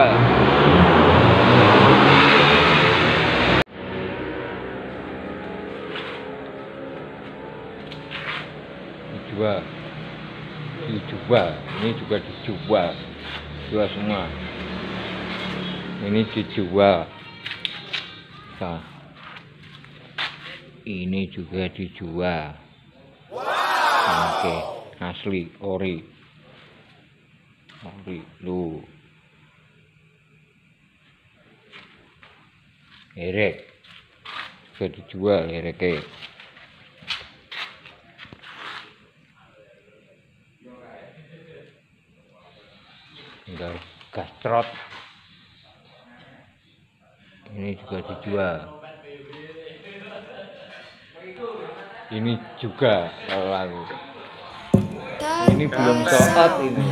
dijual dijual. Dijual. Ini juga dijual. Jual semua. Ini dijual. Nah. Ini juga dijual. Wow. oke okay. asli ori. Ori lu. Erek. Juga dijual ereknya tinggal gastrot. Ini juga dijual. Ini juga kalau lalu. Ini belum soat ini